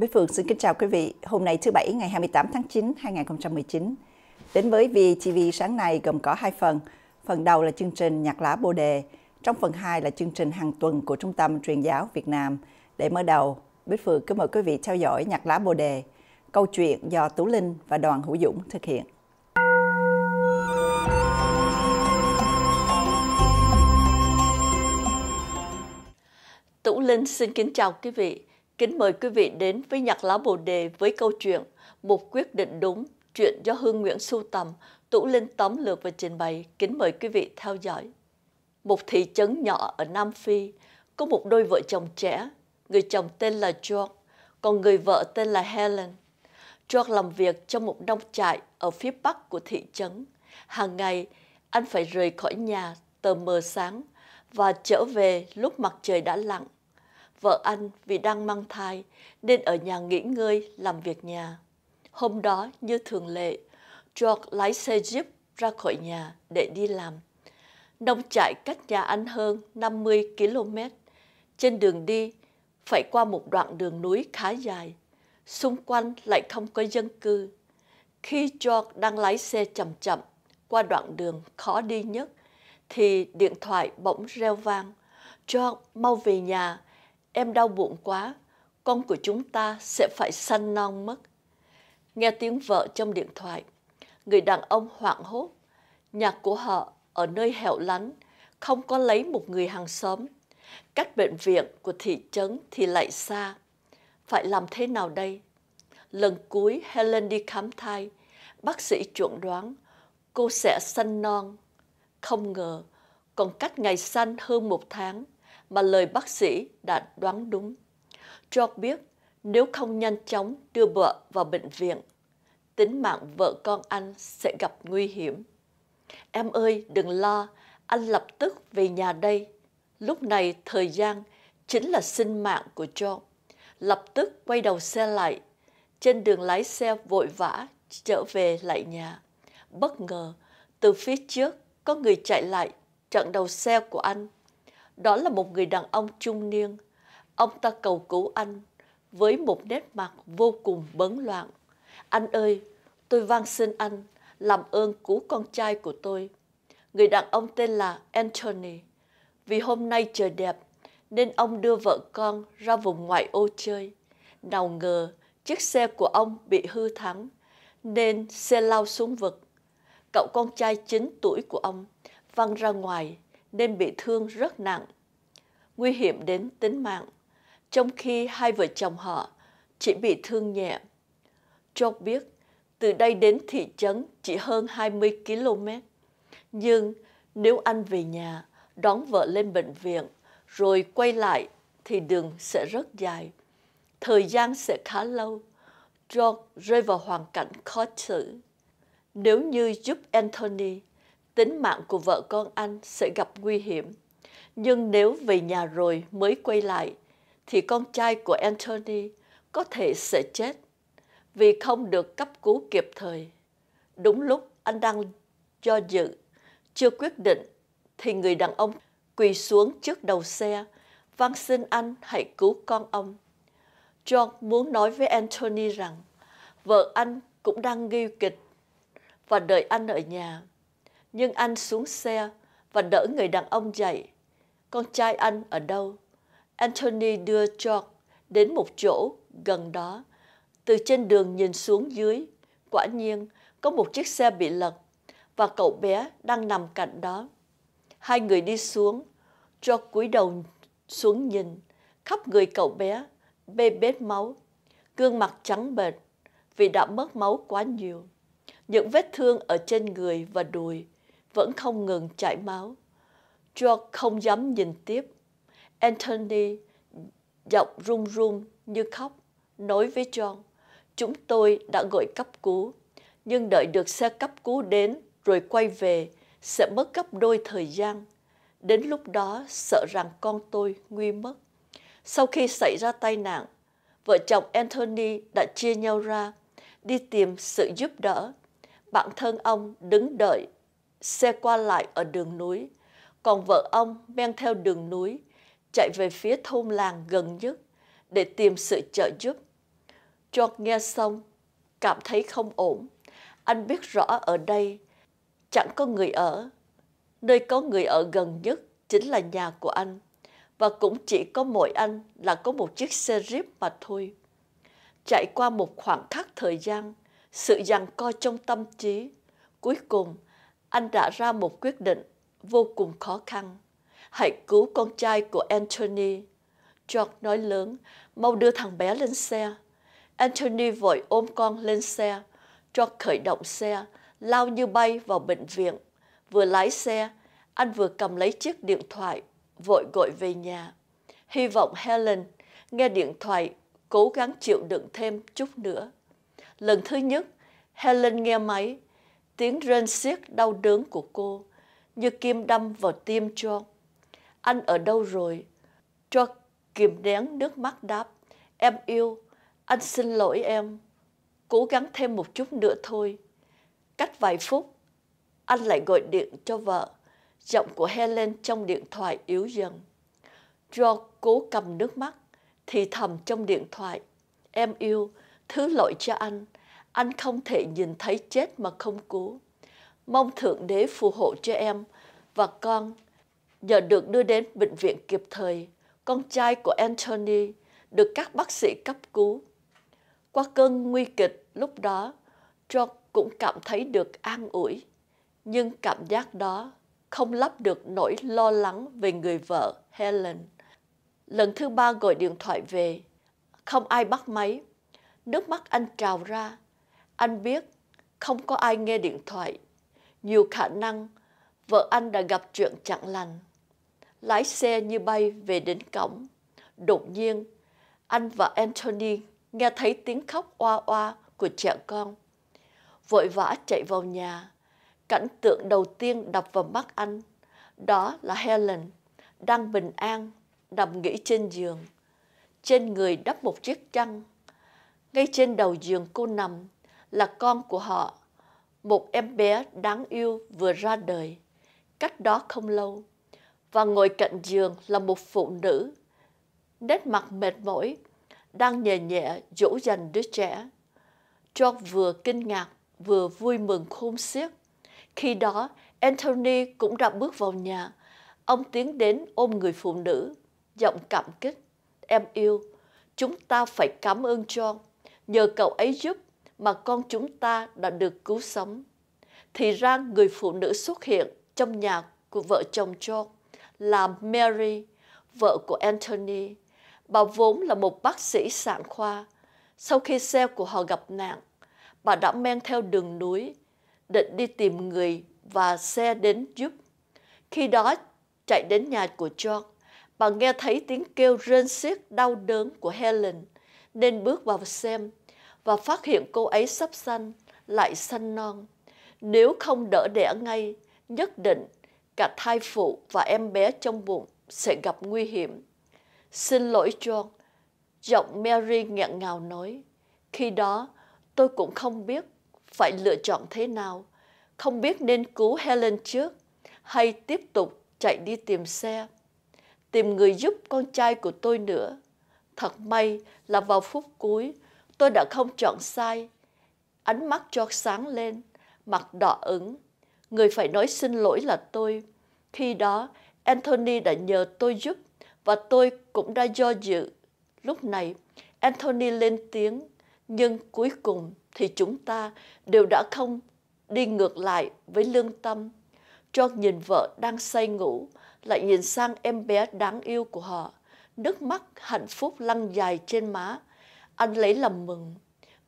Bích Phượng xin kính chào quý vị. Hôm nay thứ Bảy ngày 28 tháng 9, 2019. Đến với VTV sáng nay gồm có hai phần. Phần đầu là chương trình Nhạc lá Bồ Đề. Trong phần 2 là chương trình hàng tuần của Trung tâm Truyền giáo Việt Nam. Để mở đầu, Bích Phượng kính mời quý vị theo dõi Nhạc lá Bồ Đề, câu chuyện do Tú Linh và Đoàn Hữu Dũng thực hiện. Tú Linh xin kính chào quý vị. Kính mời quý vị đến với Nhạc lá Bồ Đề với câu chuyện Một quyết định đúng, chuyện do Hương Nguyễn sưu tầm, Tủ Linh tóm lược và trình bày. Kính mời quý vị theo dõi. Một thị trấn nhỏ ở Nam Phi, có một đôi vợ chồng trẻ, người chồng tên là George, còn người vợ tên là Helen. George làm việc trong một nông trại ở phía bắc của thị trấn. Hàng ngày, anh phải rời khỏi nhà tờ mờ sáng và trở về lúc mặt trời đã lặn. Vợ anh vì đang mang thai nên ở nhà nghỉ ngơi làm việc nhà. Hôm đó như thường lệ, George lái xe Jeep ra khỏi nhà để đi làm. Nông trại cách nhà anh hơn 50 km. Trên đường đi, phải qua một đoạn đường núi khá dài. Xung quanh lại không có dân cư. Khi George đang lái xe chậm chậm qua đoạn đường khó đi nhất, thì điện thoại bỗng reo vang. George mau về nhà, em đau bụng quá, con của chúng ta sẽ phải săn non mất. Nghe tiếng vợ trong điện thoại, người đàn ông hoảng hốt. Nhà của họ ở nơi hẻo lánh, không có lấy một người hàng xóm. Cách bệnh viện của thị trấn thì lại xa. Phải làm thế nào đây? Lần cuối Helen đi khám thai, bác sĩ chuẩn đoán cô sẽ sanh non. Không ngờ, còn cách ngày sanh hơn một tháng mà lời bác sĩ đã đoán đúng. George biết nếu không nhanh chóng đưa vợ vào bệnh viện, tính mạng vợ con anh sẽ gặp nguy hiểm. Em ơi, đừng lo, anh lập tức về nhà đây. Lúc này thời gian chính là sinh mạng của George. Lập tức quay đầu xe lại, trên đường lái xe vội vã trở về lại nhà. Bất ngờ, từ phía trước có người chạy lại chặn đầu xe của anh. Đó là một người đàn ông trung niên. Ông ta cầu cứu anh với một nét mặt vô cùng bấn loạn. Anh ơi, tôi van xin anh, làm ơn cứu con trai của tôi. Người đàn ông tên là Anthony. Vì hôm nay trời đẹp, nên ông đưa vợ con ra vùng ngoại ô chơi. Nào ngờ, chiếc xe của ông bị hư thắng, nên xe lao xuống vực. Cậu con trai 9 tuổi của ông văng ra ngoài nên bị thương rất nặng, nguy hiểm đến tính mạng, trong khi hai vợ chồng họ chỉ bị thương nhẹ. Job biết từ đây đến thị trấn chỉ hơn 20 km, nhưng nếu anh về nhà đón vợ lên bệnh viện rồi quay lại thì đường sẽ rất dài. Thời gian sẽ khá lâu. George rơi vào hoàn cảnh khó xử. Nếu như giúp Anthony tính mạng của vợ con anh sẽ gặp nguy hiểm. Nhưng nếu về nhà rồi mới quay lại, thì con trai của Anthony có thể sẽ chết vì không được cấp cứu kịp thời. Đúng lúc anh đang do dự, chưa quyết định, thì người đàn ông quỳ xuống trước đầu xe, van xin anh hãy cứu con ông. John muốn nói với Anthony rằng vợ anh cũng đang nghi kịch và đợi anh ở nhà nhưng anh xuống xe và đỡ người đàn ông dậy. Con trai anh ở đâu? Anthony đưa George đến một chỗ gần đó. Từ trên đường nhìn xuống dưới, quả nhiên có một chiếc xe bị lật và cậu bé đang nằm cạnh đó. Hai người đi xuống, George cúi đầu xuống nhìn, khắp người cậu bé, bê bết máu, gương mặt trắng bệch vì đã mất máu quá nhiều. Những vết thương ở trên người và đùi vẫn không ngừng chảy máu. George không dám nhìn tiếp. Anthony giọng run run như khóc, nói với John, chúng tôi đã gọi cấp cứu, nhưng đợi được xe cấp cứu đến rồi quay về sẽ mất gấp đôi thời gian. Đến lúc đó sợ rằng con tôi nguy mất. Sau khi xảy ra tai nạn, vợ chồng Anthony đã chia nhau ra đi tìm sự giúp đỡ. Bản thân ông đứng đợi xe qua lại ở đường núi, còn vợ ông men theo đường núi, chạy về phía thôn làng gần nhất để tìm sự trợ giúp. George nghe xong, cảm thấy không ổn. Anh biết rõ ở đây chẳng có người ở. Nơi có người ở gần nhất chính là nhà của anh. Và cũng chỉ có mỗi anh là có một chiếc xe jeep mà thôi. Chạy qua một khoảng khắc thời gian, sự giằng co trong tâm trí, cuối cùng anh đã ra một quyết định vô cùng khó khăn. Hãy cứu con trai của Anthony. George nói lớn, mau đưa thằng bé lên xe. Anthony vội ôm con lên xe. George khởi động xe, lao như bay vào bệnh viện. Vừa lái xe, anh vừa cầm lấy chiếc điện thoại, vội gọi về nhà. Hy vọng Helen nghe điện thoại, cố gắng chịu đựng thêm chút nữa. Lần thứ nhất, Helen nghe máy, tiếng rên xiết đau đớn của cô, như kim đâm vào tim cho. Anh ở đâu rồi? Cho kìm nén nước mắt đáp. Em yêu, anh xin lỗi em. Cố gắng thêm một chút nữa thôi. Cách vài phút, anh lại gọi điện cho vợ. Giọng của Helen trong điện thoại yếu dần. cho cố cầm nước mắt, thì thầm trong điện thoại. Em yêu, thứ lỗi cho anh. Anh không thể nhìn thấy chết mà không cứu. Mong Thượng Đế phù hộ cho em và con. Nhờ được đưa đến bệnh viện kịp thời, con trai của Anthony được các bác sĩ cấp cứu. Qua cơn nguy kịch lúc đó, George cũng cảm thấy được an ủi. Nhưng cảm giác đó không lấp được nỗi lo lắng về người vợ Helen. Lần thứ ba gọi điện thoại về, không ai bắt máy. Nước mắt anh trào ra. Anh biết không có ai nghe điện thoại. Nhiều khả năng vợ anh đã gặp chuyện chẳng lành. Lái xe như bay về đến cổng. Đột nhiên, anh và Anthony nghe thấy tiếng khóc oa oa của trẻ con. Vội vã chạy vào nhà. Cảnh tượng đầu tiên đập vào mắt anh. Đó là Helen, đang bình an, nằm nghỉ trên giường. Trên người đắp một chiếc chăn. Ngay trên đầu giường cô nằm là con của họ, một em bé đáng yêu vừa ra đời, cách đó không lâu. Và ngồi cạnh giường là một phụ nữ, nét mặt mệt mỏi, đang nhẹ nhẹ dỗ dành đứa trẻ. John vừa kinh ngạc, vừa vui mừng khôn xiết. Khi đó, Anthony cũng đã bước vào nhà. Ông tiến đến ôm người phụ nữ, giọng cảm kích. Em yêu, chúng ta phải cảm ơn John. Nhờ cậu ấy giúp mà con chúng ta đã được cứu sống. Thì ra người phụ nữ xuất hiện trong nhà của vợ chồng John là Mary, vợ của Anthony. Bà vốn là một bác sĩ sản khoa. Sau khi xe của họ gặp nạn, bà đã men theo đường núi, định đi tìm người và xe đến giúp. Khi đó chạy đến nhà của John, bà nghe thấy tiếng kêu rên xiết đau đớn của Helen, nên bước vào xem và phát hiện cô ấy sắp sanh, lại sanh non. Nếu không đỡ đẻ ngay, nhất định cả thai phụ và em bé trong bụng sẽ gặp nguy hiểm. Xin lỗi John, giọng Mary nghẹn ngào nói. Khi đó, tôi cũng không biết phải lựa chọn thế nào, không biết nên cứu Helen trước hay tiếp tục chạy đi tìm xe, tìm người giúp con trai của tôi nữa. Thật may là vào phút cuối, tôi đã không chọn sai. Ánh mắt cho sáng lên, mặt đỏ ửng. Người phải nói xin lỗi là tôi. Khi đó, Anthony đã nhờ tôi giúp và tôi cũng đã do dự. Lúc này, Anthony lên tiếng, nhưng cuối cùng thì chúng ta đều đã không đi ngược lại với lương tâm. Cho nhìn vợ đang say ngủ, lại nhìn sang em bé đáng yêu của họ. Nước mắt hạnh phúc lăn dài trên má. Anh lấy làm mừng,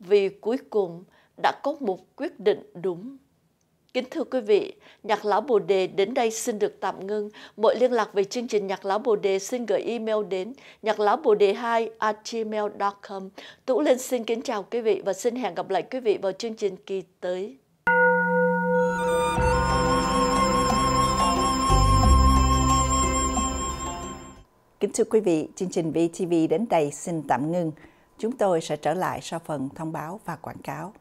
vì cuối cùng đã có một quyết định đúng. Kính thưa quý vị, Nhạc Lão Bồ Đề đến đây xin được tạm ngưng. Mọi liên lạc về chương trình Nhạc Lão Bồ Đề xin gửi email đến nhạc lão bồ đề 2 at gmail.com. Tú Linh xin kính chào quý vị và xin hẹn gặp lại quý vị vào chương trình kỳ tới. Kính thưa quý vị, chương trình VTV đến đây xin tạm ngưng. Chúng tôi sẽ trở lại sau phần thông báo và quảng cáo.